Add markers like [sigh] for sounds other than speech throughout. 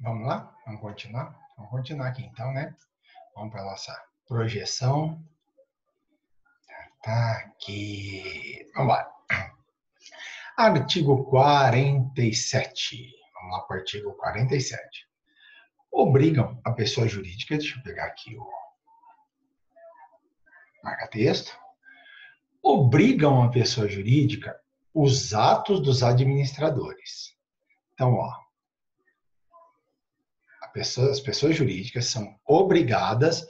Vamos lá? Vamos continuar? Vamos continuar aqui então, né? Vamos para a nossa projeção. Tá aqui. Vamos lá. Artigo 47. Vamos lá para o artigo 47. Obrigam a pessoa jurídica, deixa eu pegar aqui o marca-texto, obrigam a pessoa jurídica os atos dos administradores. Então, ó, as pessoas jurídicas são obrigadas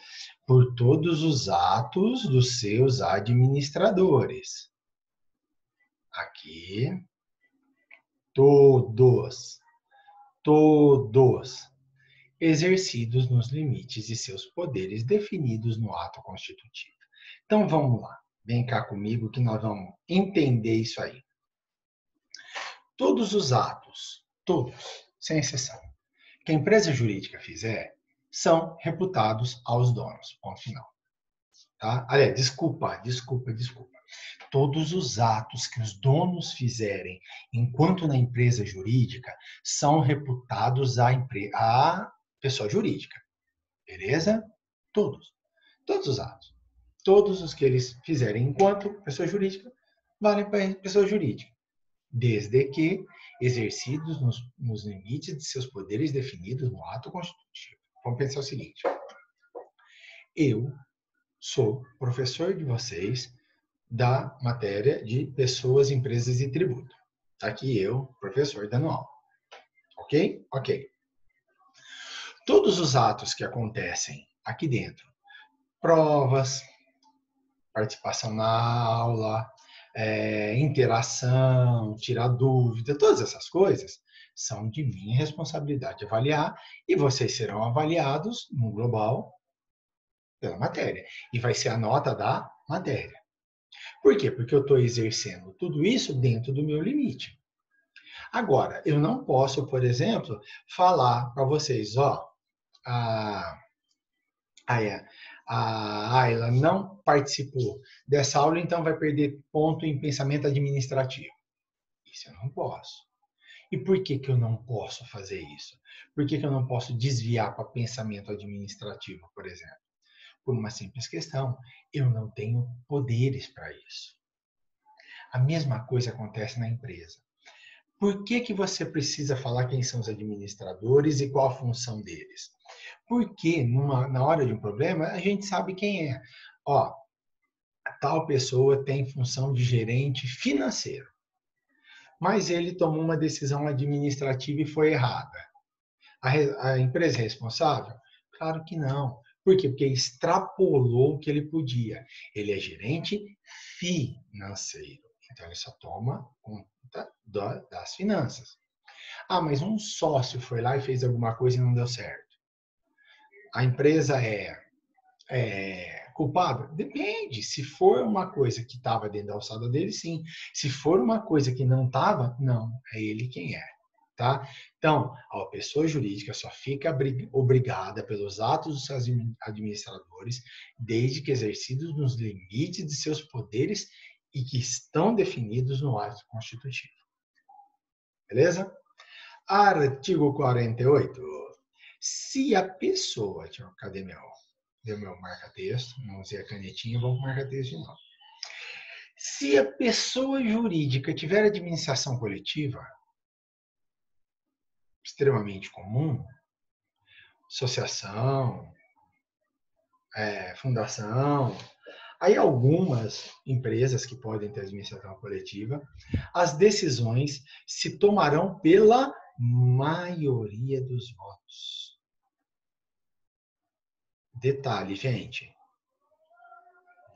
por todos os atos dos seus administradores. Aqui, todos, todos, exercidos nos limites de seus poderes definidos no ato constitutivo. Então vamos lá, vem cá comigo que nós vamos entender isso aí. Todos os atos, todos, sem exceção, que a empresa jurídica fizer são reputados aos donos. Ponto final. Tá? Aliás, desculpa, desculpa, desculpa. Todos os atos que os donos fizerem enquanto na empresa jurídica são reputados à, empre... à pessoa jurídica. Beleza? Todos. Todos os atos. Todos os que eles fizerem enquanto pessoa jurídica valem para pessoa jurídica desde que exercidos nos, nos limites de seus poderes definidos no ato constitutivo. Vamos pensar o seguinte: eu sou professor de vocês da matéria de pessoas, empresas e tributo. Tá aqui eu, professor, dando aula. Ok? Ok. Todos os atos que acontecem aqui dentro, provas, participação na aula, é, interação, tirar dúvida, todas essas coisas são de minha responsabilidade avaliar e vocês serão avaliados no global pela matéria. E vai ser a nota da matéria. Por quê? Porque eu estou exercendo tudo isso dentro do meu limite. Agora, eu não posso, por exemplo, falar para vocês, ó, a, a, a Ayla não participou dessa aula, então vai perder ponto em pensamento administrativo. Isso eu não posso. E por que, que eu não posso fazer isso? Por que, que eu não posso desviar para pensamento administrativo, por exemplo? Por uma simples questão, eu não tenho poderes para isso. A mesma coisa acontece na empresa. Por que, que você precisa falar quem são os administradores e qual a função deles? Porque numa, na hora de um problema, a gente sabe quem é. Ó, tal pessoa tem função de gerente financeiro. Mas ele tomou uma decisão administrativa e foi errada. A, a empresa é responsável? Claro que não. Por quê? Porque extrapolou o que ele podia. Ele é gerente financeiro. Então ele só toma conta das finanças. Ah, mas um sócio foi lá e fez alguma coisa e não deu certo a empresa é, é culpada? Depende. Se for uma coisa que estava dentro da alçada dele, sim. Se for uma coisa que não estava, não. É ele quem é. Tá? Então, a pessoa jurídica só fica obrigada pelos atos dos seus administradores, desde que exercidos nos limites de seus poderes e que estão definidos no ato constitutivo. Beleza? Artigo 48. Se a pessoa, deixa cadê meu, deu meu marca-texto, não usei a canetinha, vamos marca-texto de novo. Se a pessoa jurídica tiver administração coletiva, extremamente comum, associação, é, fundação, aí algumas empresas que podem ter administração coletiva, as decisões se tomarão pela maioria dos votos. Detalhe, gente,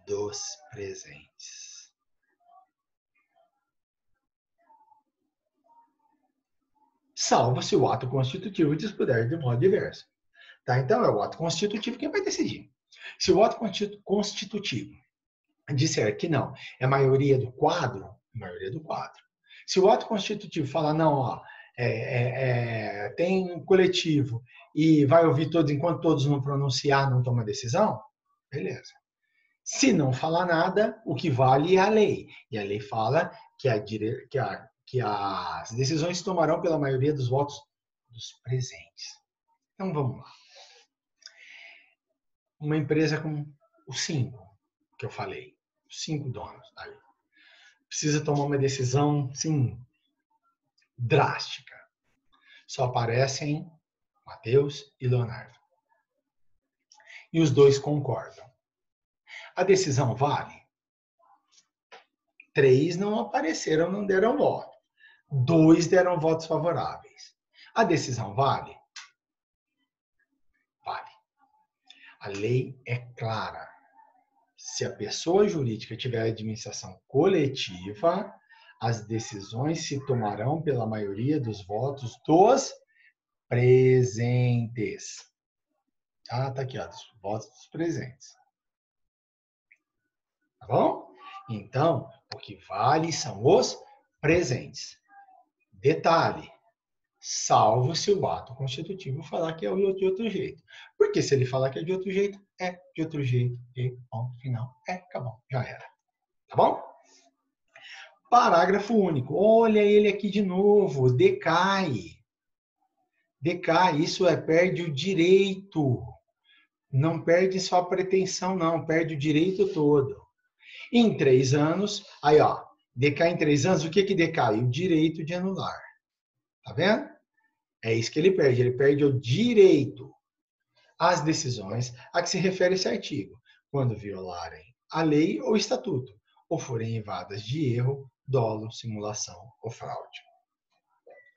dos presentes. Salvo se o ato constitutivo dispuser de modo diverso. Tá? Então, é o ato constitutivo quem vai decidir. Se o ato constitutivo disser que não, é a maioria do quadro, é maioria do quadro. Se o ato constitutivo falar, não, ó, é, é, é, tem coletivo e vai ouvir todos enquanto todos não pronunciar, não toma decisão, beleza. Se não falar nada, o que vale é a lei. E a lei fala que, a, que, a, que as decisões se tomarão pela maioria dos votos dos presentes. Então vamos lá. Uma empresa com os cinco que eu falei, cinco donos precisa tomar uma decisão, sim, drástica. Só aparecem Mateus e Leonardo. E os dois concordam. A decisão vale? Três não apareceram, não deram voto. Dois deram votos favoráveis. A decisão? Vale. A lei é clara. Se a pessoa jurídica tiver administração coletiva, as decisões se tomarão pela maioria dos votos dos presentes. Ah, tá aqui, ó, dos votos dos presentes. Tá bom? Então, o que vale são os presentes. Detalhe, salvo se o ato constitutivo falar que é de outro jeito. Porque se ele falar que é de outro jeito, é de outro jeito e ponto final. É, acabou, já era. Tá bom? Parágrafo único. Olha ele aqui de novo, decai. Decai, isso é perde o direito. Não perde só a pretensão, não, perde o direito todo. Em três anos, aí ó, decai em três anos, o que que decai? O direito de anular. Tá vendo? É isso que ele perde. Ele perde o direito às decisões a que se refere esse artigo, quando violarem a lei ou estatuto, ou forem evadas de erro, dolo, simulação ou fraude.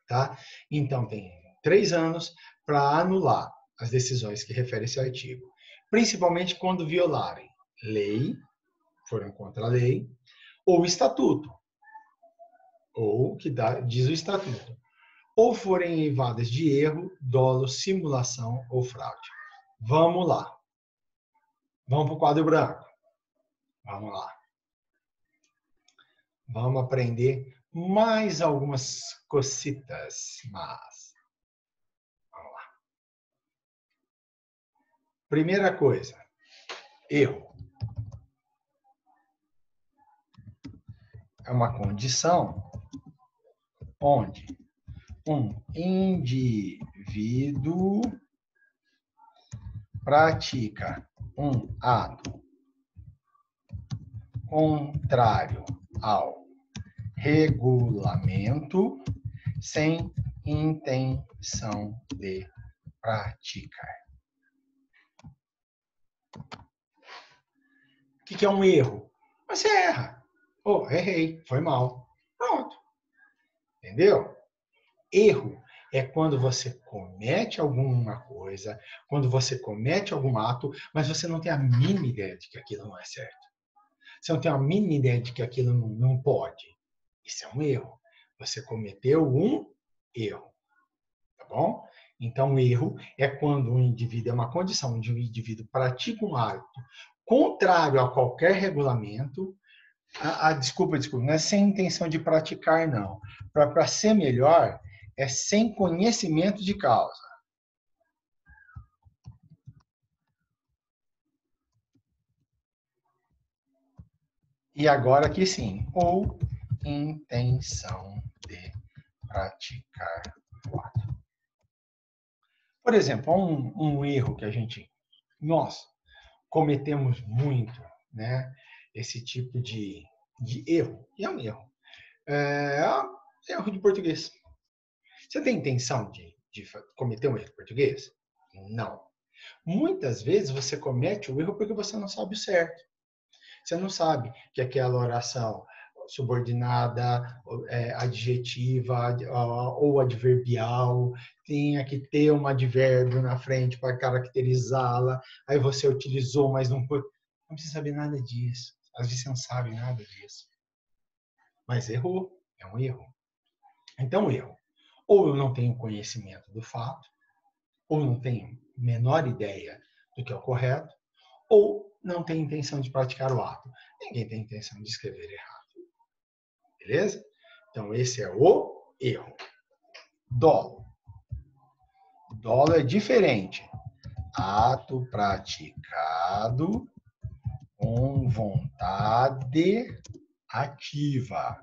Tá? Então, tem três anos para anular as decisões que refere esse artigo, principalmente quando violarem lei, foram contra a lei, ou estatuto, ou que dá, diz o estatuto, ou forem eivadas de erro, dolo, simulação ou fraude. Vamos lá. Vamos para o quadro branco. Vamos lá. Vamos aprender mais algumas cositas, mas vamos lá. Primeira coisa, erro. é uma condição onde um indivíduo pratica um ato contrário ao regulamento sem intenção de praticar. O que é um erro? Você erra. Oh, errei, foi mal. Pronto. Entendeu? Erro é quando você comete alguma coisa, quando você comete algum ato, mas você não tem a mínima ideia de que aquilo não é certo. Você não tem a mínima ideia de que aquilo não, não pode. Isso é um erro. Você cometeu um erro. Tá bom? Então, erro é quando um indivíduo, é uma condição onde um indivíduo pratica um ato contrário a qualquer regulamento, a, a, desculpa, desculpa, não é sem intenção de praticar, não. Para ser melhor, é sem conhecimento de causa. E agora aqui sim, ou intenção de praticar o ato. Por exemplo, um, um erro que a gente, nós, cometemos muito, né? esse tipo de, de erro. E é um erro. É, é erro de português. Você tem intenção de, de cometer um erro de português? Não. Muitas vezes você comete o erro porque você não sabe o certo. Você não sabe que aquela oração subordinada, é, adjetiva ou adverbial, tinha que ter um advérbio na frente para caracterizá-la. Aí você utilizou, mas não, não precisa saber nada disso. Às vezes você não sabe nada disso. Mas errou, é um erro. Então, erro. Ou eu não tenho conhecimento do fato, ou não tenho menor ideia do que é o correto, ou não tenho intenção de praticar o ato. Ninguém tem intenção de escrever errado. Beleza? Então, esse é o erro. Dolo. Dolo é diferente. Ato praticado com vontade ativa.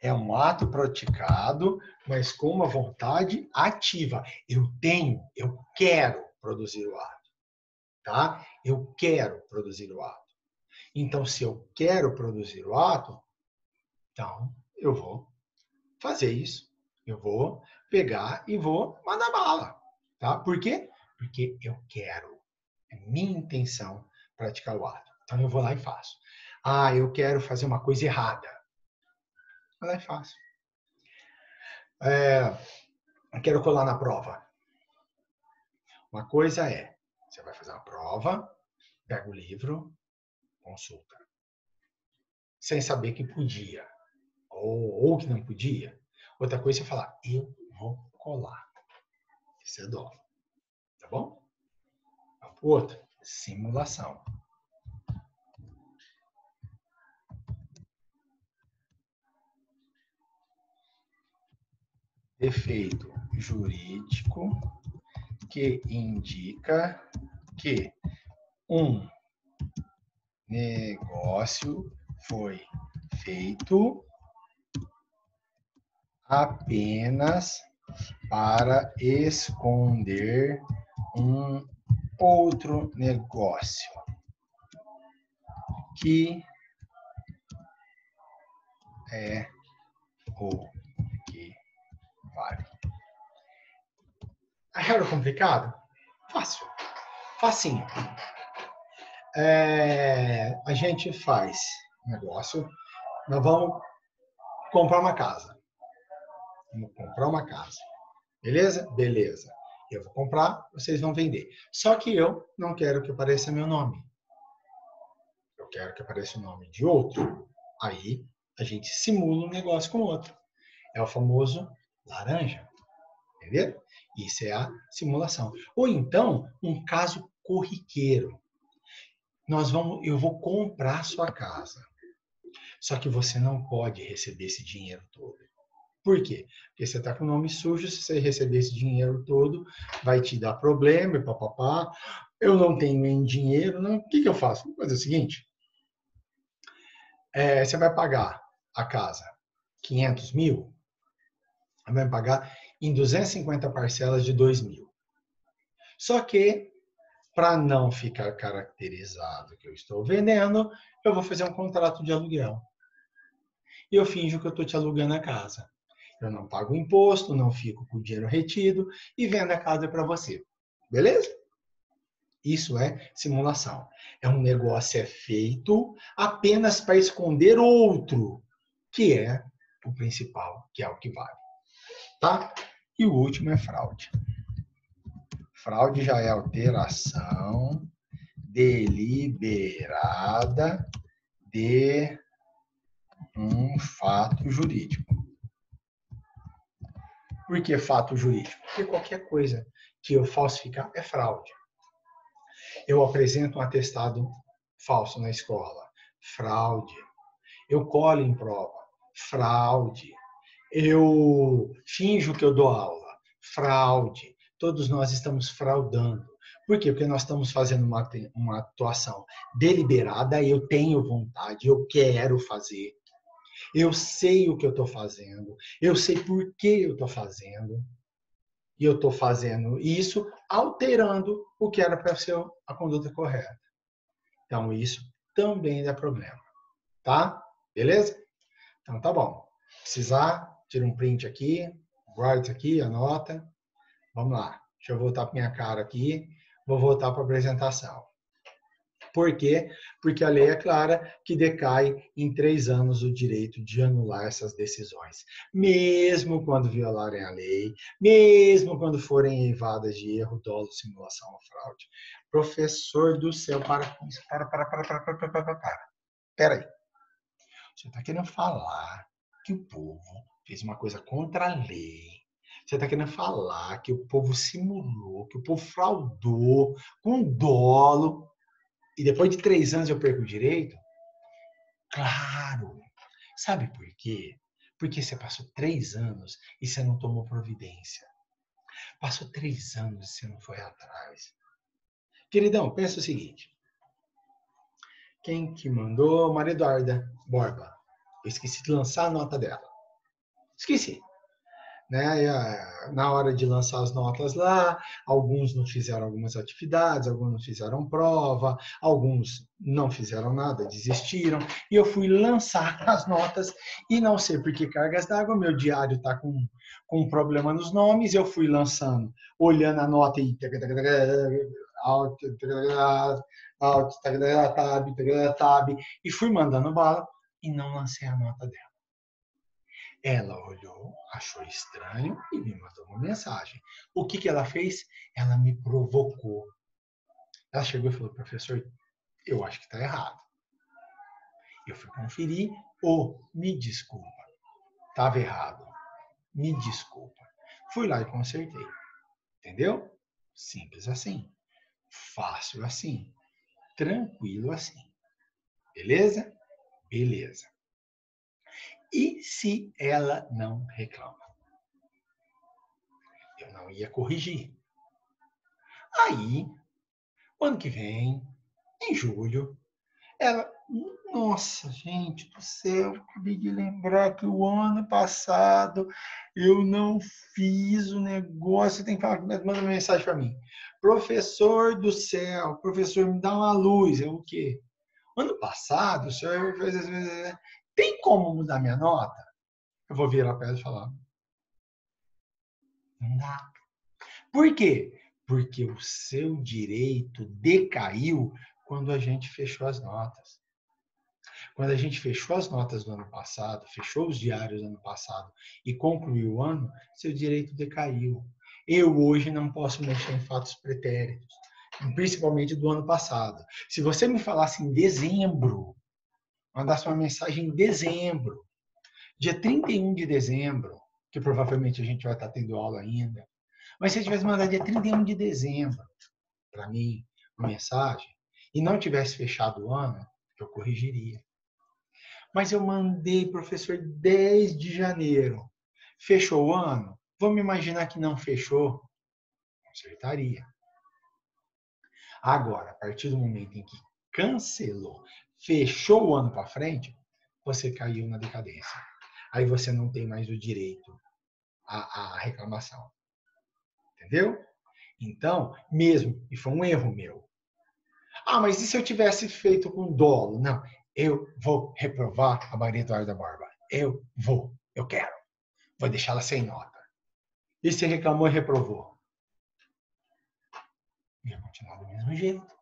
É um ato praticado, mas com uma vontade ativa. Eu tenho, eu quero produzir o ato. Tá? Eu quero produzir o ato. Então, se eu quero produzir o ato, então eu vou fazer isso. Eu vou pegar e vou mandar bala. Tá? Por quê? Porque eu quero. É minha intenção praticar o ato. Então eu vou lá e faço. Ah, eu quero fazer uma coisa errada. Vou lá e faço. É, quero colar na prova. Uma coisa é, você vai fazer uma prova, pega o livro, consulta. Sem saber que podia. Ou, ou que não podia. Outra coisa é falar, eu vou colar. Isso é dó. Tá bom? Outra, simulação. Efeito jurídico que indica que um negócio foi feito apenas para esconder um outro negócio que é o vale. Era complicado? Fácil. Facinho. É, a gente faz negócio, nós vamos comprar uma casa. Vamos comprar uma casa. Beleza? Beleza. Eu vou comprar, vocês vão vender. Só que eu não quero que apareça meu nome. Eu quero que apareça o nome de outro. Aí a gente simula um negócio com outro. É o famoso laranja. Entendeu? Isso é a simulação. Ou então, um caso corriqueiro. Nós vamos, eu vou comprar sua casa. Só que você não pode receber esse dinheiro todo. Por quê? Porque você está com o nome sujo, se você receber esse dinheiro todo, vai te dar problema, papapá. Eu não tenho nem dinheiro, não. o que, que eu faço? Vou fazer o seguinte: é, você vai pagar a casa 500 mil, vai pagar em 250 parcelas de 2 mil. Só que, para não ficar caracterizado que eu estou vendendo, eu vou fazer um contrato de aluguel. E eu finjo que eu estou te alugando a casa. Eu não pago imposto, não fico com o dinheiro retido e vendo a casa para você. Beleza? Isso é simulação. É um negócio é feito apenas para esconder outro, que é o principal, que é o que vale. Tá? E o último é fraude. Fraude já é alteração deliberada de um fato jurídico. Por que fato jurídico? Porque qualquer coisa que eu falsificar é fraude. Eu apresento um atestado falso na escola, fraude. Eu colo em prova, fraude. Eu finjo que eu dou aula, fraude. Todos nós estamos fraudando. Por quê? Porque nós estamos fazendo uma, uma atuação deliberada, eu tenho vontade, eu quero fazer, eu sei o que eu estou fazendo, eu sei por que eu estou fazendo, e eu estou fazendo isso alterando o que era para ser a conduta correta. Então, isso também dá problema. Tá? Beleza? Então, tá bom. Precisar, tira um print aqui, guarda aqui, anota. Vamos lá. Deixa eu voltar para minha cara aqui. Vou voltar para a apresentação. Por quê? Porque a lei é clara que decai em três anos o direito de anular essas decisões, mesmo quando violarem a lei, mesmo quando forem eivadas de erro, dolo, simulação ou fraude. Professor do céu, para com isso. Para, para, para, para, para, para, para, para. Pera aí. Você está querendo falar que o povo fez uma coisa contra a lei. Você está querendo falar que o povo simulou, que o povo fraudou com dolo e depois de três anos eu perco o direito? Claro! Sabe por quê? Porque você passou três anos e você não tomou providência. Passou três anos e você não foi atrás. Queridão, pensa o seguinte. Quem que mandou? Maria Eduarda Borba. Eu esqueci de lançar a nota dela. Esqueci né? Na hora de lançar as notas lá, alguns não fizeram algumas atividades, alguns não fizeram prova, alguns não fizeram nada, desistiram. E eu fui lançar [laughs] as notas e não sei por que cargas d'água, meu diário está com, com um problema nos nomes, eu fui lançando, olhando a nota e alt, alt, tab, tab, e fui mandando bala e não lancei a nota dela. Ela olhou, achou estranho e me mandou uma mensagem. O que, que ela fez? Ela me provocou. Ela chegou e falou, professor, eu acho que está errado. Eu fui conferir, ou oh, me desculpa, estava errado. Me desculpa. Fui lá e consertei. Entendeu? Simples assim. Fácil assim. Tranquilo assim. Beleza? Beleza. E se ela não reclama? Eu não ia corrigir. Aí, ano que vem, em julho, ela. Nossa, gente do céu, acabei de lembrar que o ano passado eu não fiz o negócio. Tem que falar, manda uma mensagem para mim. Professor do céu, professor, me dá uma luz. É o quê? Ano passado, o senhor fez tem como mudar minha nota? Eu vou virar para ela e falar. Não dá. Por quê? Porque o seu direito decaiu quando a gente fechou as notas. Quando a gente fechou as notas do ano passado, fechou os diários do ano passado e concluiu o ano, seu direito decaiu. Eu hoje não posso mexer em fatos pretéritos, principalmente do ano passado. Se você me falasse em dezembro, mandasse uma mensagem em dezembro, dia 31 de dezembro, que provavelmente a gente vai estar tendo aula ainda, mas se tivesse mandado dia 31 de dezembro para mim uma mensagem e não tivesse fechado o ano, eu corrigiria. Mas eu mandei, professor, 10 de janeiro. Fechou o ano? Vamos imaginar que não fechou? Consertaria. Agora, a partir do momento em que cancelou, fechou o ano para frente, você caiu na decadência. Aí você não tem mais o direito à, à reclamação. Entendeu? Então, mesmo, e foi um erro meu. Ah, mas e se eu tivesse feito com dolo? Não, eu vou reprovar a Maria Eduarda Barba. Eu vou, eu quero. Vou deixá-la sem nota. E se reclamou e reprovou? Ia continuar do mesmo jeito.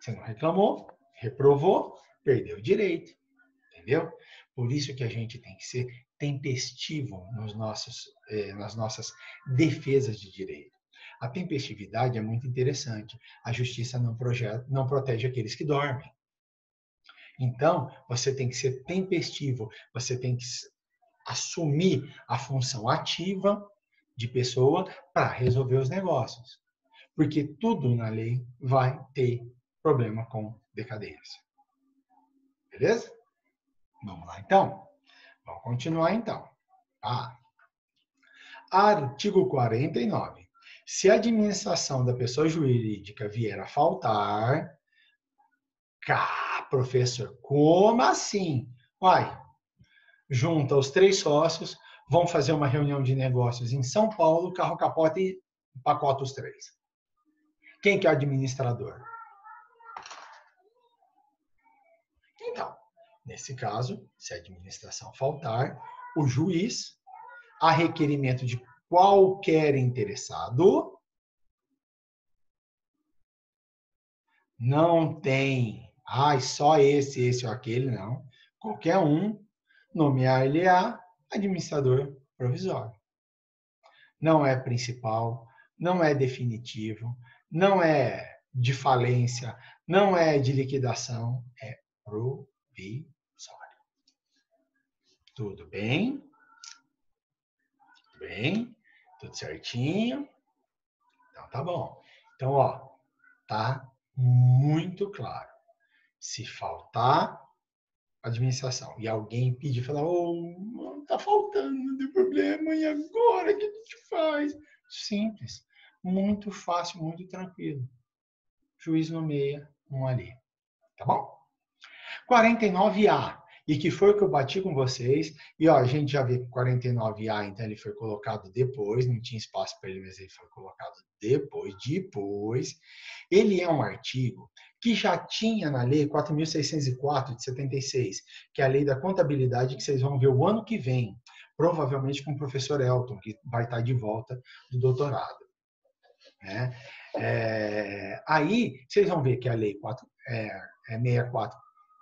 Você não reclamou, reprovou, perdeu o direito. Entendeu? Por isso que a gente tem que ser tempestivo nos nossos, eh, nas nossas defesas de direito. A tempestividade é muito interessante. A justiça não, projeta, não protege aqueles que dormem. Então, você tem que ser tempestivo, você tem que assumir a função ativa de pessoa para resolver os negócios. Porque tudo na lei vai ter problema com decadência. Beleza? Vamos lá então. Vamos continuar então. Ah. Artigo 49. Se a administração da pessoa jurídica vier a faltar, cá, professor, como assim? Vai, junta os três sócios, vão fazer uma reunião de negócios em São Paulo, carro capota e pacota os três. Quem que é o administrador? Nesse caso, se a administração faltar, o juiz, a requerimento de qualquer interessado, não tem, ah, só esse, esse ou aquele, não. Qualquer um, nomear-lhe-á administrador provisório. Não é principal, não é definitivo, não é de falência, não é de liquidação, é provisório. Tudo bem? Tudo bem? Tudo certinho? Então tá bom. Então, ó, tá muito claro. Se faltar administração e alguém pedir, falar, oh, tá faltando de problema, e agora o que a gente faz? Simples, muito fácil, muito tranquilo. Juiz nomeia um ali. Tá bom? 49A e que foi o que eu bati com vocês. E ó, a gente já vê que 49A, então ele foi colocado depois, não tinha espaço para ele, mas ele foi colocado depois, depois. Ele é um artigo que já tinha na lei 4.604 de 76, que é a lei da contabilidade que vocês vão ver o ano que vem, provavelmente com o professor Elton, que vai estar de volta do doutorado. Né? É, aí, vocês vão ver que a lei 4, é, é 64,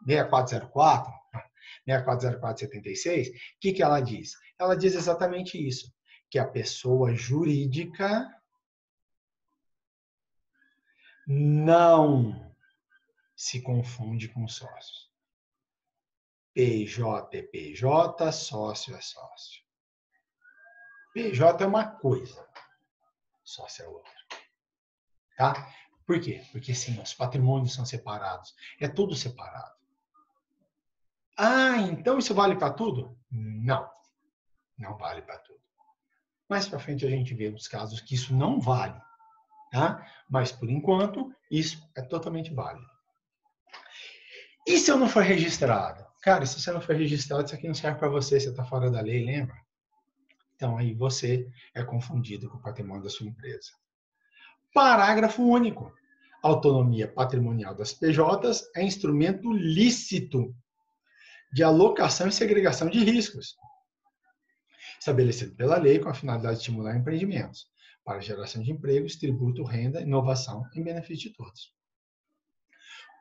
6404, 640476, o que, que ela diz? Ela diz exatamente isso, que a pessoa jurídica não se confunde com sócios. PJ é PJ, sócio é sócio. PJ é uma coisa, sócio é outra. Tá? Por quê? Porque sim, os patrimônios são separados. É tudo separado. Ah, então isso vale para tudo? Não. Não vale para tudo. Mais para frente a gente vê os casos que isso não vale. Tá? Mas por enquanto, isso é totalmente válido. E se eu não for registrado? Cara, se você não for registrado, isso aqui não serve para você, você está fora da lei, lembra? Então aí você é confundido com o patrimônio da sua empresa. Parágrafo único. Autonomia patrimonial das PJs é instrumento lícito de alocação e segregação de riscos, estabelecido pela lei com a finalidade de estimular empreendimentos para geração de empregos, tributo, renda, inovação em benefício de todos.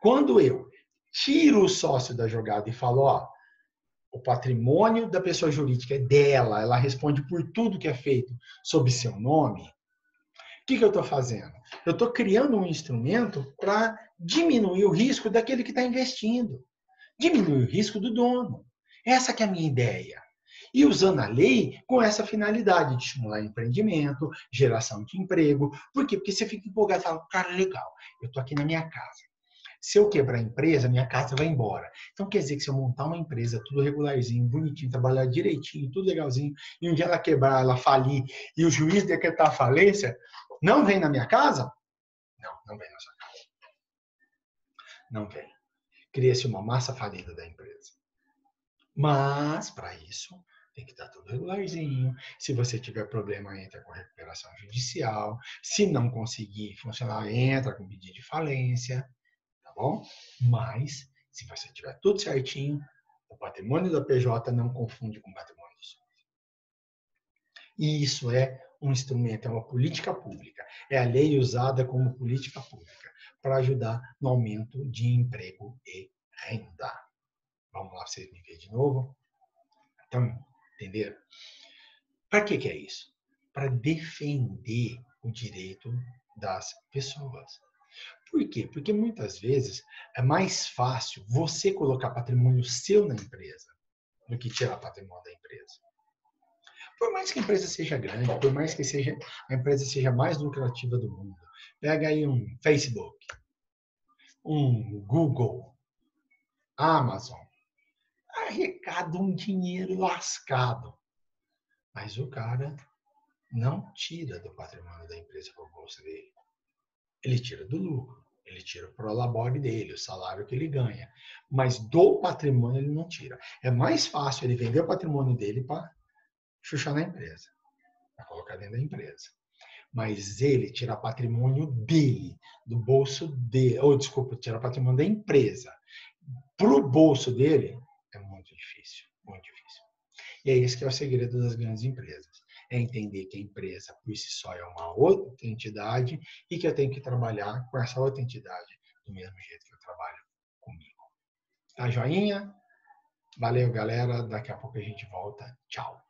Quando eu tiro o sócio da jogada e falo, ó, o patrimônio da pessoa jurídica é dela, ela responde por tudo que é feito sob seu nome, o que, que eu estou fazendo? Eu estou criando um instrumento para diminuir o risco daquele que está investindo. Diminuir o risco do dono. Essa que é a minha ideia. E usando a lei com essa finalidade de estimular empreendimento, geração de emprego. Por quê? Porque você fica empolgado e fala, cara, legal, eu estou aqui na minha casa. Se eu quebrar a empresa, minha casa vai embora. Então quer dizer que se eu montar uma empresa tudo regularzinho, bonitinho, trabalhar direitinho, tudo legalzinho, e um dia ela quebrar, ela falir, e o juiz decretar falência, não vem na minha casa? Não, não vem na sua casa. Não vem. Cria-se uma massa falida da empresa. Mas, para isso, tem que estar tudo regularzinho. Se você tiver problema, entra com recuperação judicial. Se não conseguir funcionar, entra com pedido de falência. Tá bom? Mas, se você tiver tudo certinho, o patrimônio da PJ não confunde com o patrimônio do sócio. E isso é um instrumento, é uma política pública. É a lei usada como política pública para ajudar no aumento de emprego e renda. Vamos lá, vocês me verem de novo. Então, entenderam? Para que, que é isso? Para defender o direito das pessoas. Por quê? Porque muitas vezes é mais fácil você colocar patrimônio seu na empresa do que tirar patrimônio da empresa. Por mais que a empresa seja grande, por mais que seja, a empresa seja mais lucrativa do mundo, pega aí um Facebook, um Google, Amazon, arrecada um dinheiro lascado. Mas o cara não tira do patrimônio da empresa para o bolso dele. Ele tira do lucro, ele tira o labore dele, o salário que ele ganha. Mas do patrimônio ele não tira. É mais fácil ele vender o patrimônio dele para chuchar na empresa, para colocar dentro da empresa. Mas ele tirar patrimônio dele, do bolso dele, ou desculpa, tirar patrimônio da empresa para o bolso dele, é muito difícil, muito difícil. E é esse que é o segredo das grandes empresas. É entender que a empresa por si só é uma outra entidade e que eu tenho que trabalhar com essa outra entidade do mesmo jeito que eu trabalho comigo. Tá joinha? Valeu, galera. Daqui a pouco a gente volta. Tchau.